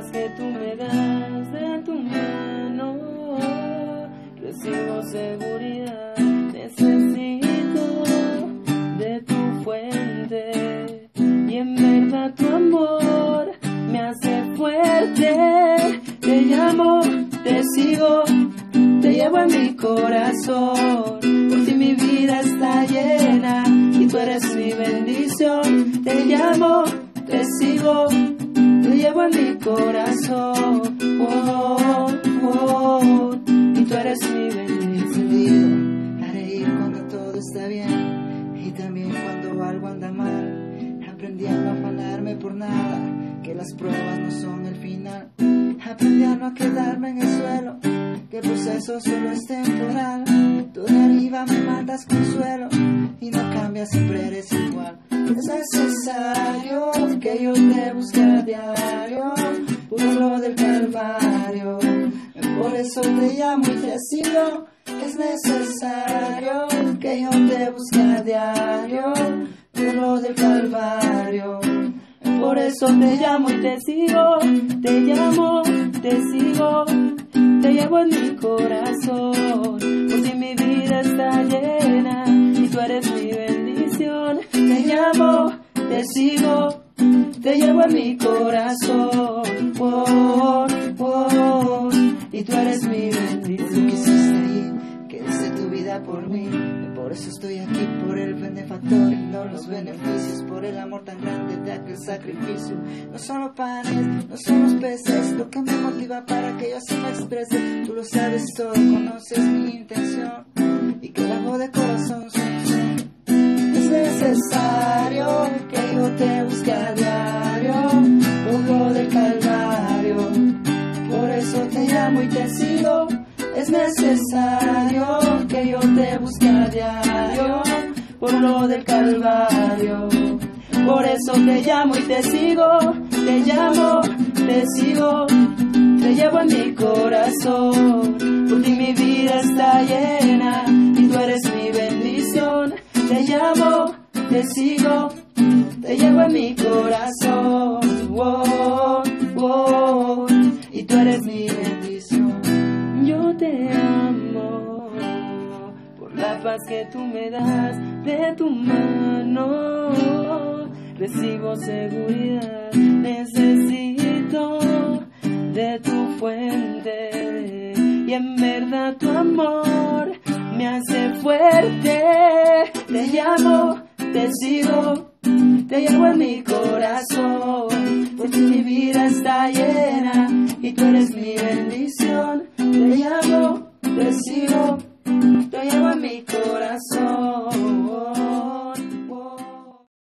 paz que tú me das de tu mano, recibo seguridad. Necesito de tu fuente y en verdad tu amor me hace fuerte. Te llamo, te sigo, te llevo en mi corazón. Por ti mi vida está llena y tú eres mi bendición. Te llamo, te sigo, llevo en mi corazón. Oh, oh, y tú eres mi bendición. Haré ir cuando todo está bien y también cuando algo anda mal. Aprendí a no afanarme por nada, que las pruebas no son el final. Aprendí a no quedarme en el suelo, que el proceso solo es temporal. Tú de arriba me mandas consuelo y no cambias, siempre eres igual. Es necesario que yo te busque a diario, por lo del calvario. Por eso te llamo y te sigo. Es necesario que yo te busque a diario, por lo del calvario. Por eso te llamo y te sigo, te llamo, te sigo, llevo en mi corazón. Por ti mi vida está llena y tú eres mi bendición. Te llamo, te sigo, te llevo en mi corazón. Oh, oh, y tú eres mi bendición. Por mí. Por eso estoy aquí, por el benefactor y no los beneficios. Por el amor tan grande de aquel sacrificio. No son los panes, no son los peces, lo que me motiva para que yo así me exprese. Tú lo sabes todo, conoces mi intención. Y que la voz de corazón suene. Es necesario que yo te busque a diario, lo del calvario. Por eso te llamo y te sigo. Es necesario que yo te busque a diario, por lo del calvario. Por eso te llamo y te sigo, te llamo, te sigo, te llevo en mi corazón. Por ti mi vida está llena y tú eres mi bendición. Te llamo, te sigo, te llevo en mi corazón. La paz que tú me das de tu mano. Recibo seguridad, necesito de tu fuente y en verdad tu amor me hace fuerte. Te llamo, te sigo, te llevo en mi corazón. Por ti mi vida está llena y tú eres mi bendición. Te llamo, te sigo,